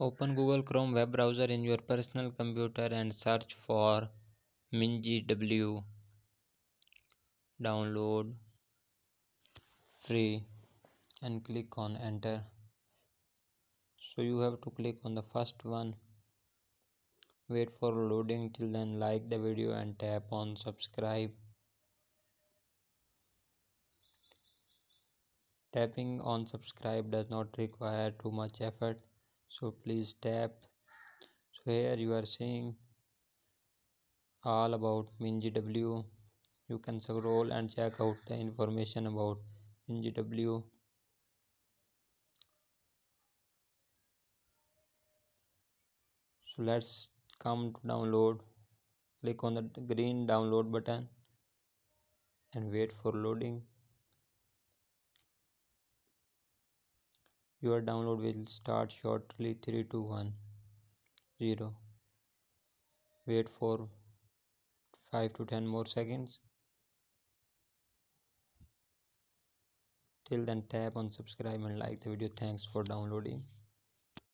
Open Google Chrome web browser in your personal computer and search for MinGW. Download free and click on enter. So you have to click on the first one. Wait for loading till then like the video and tap on subscribe. Tapping on subscribe does not require too much effort so please tap so here you are seeing all about MinGW you can scroll and check out the information about MinGW so let's come to download. Click on the green download button and wait for loading Your download will start shortly 3 2 1 0. Wait for 5 to 10 more seconds. Till then tap on subscribe and like the video. Thanks for downloading.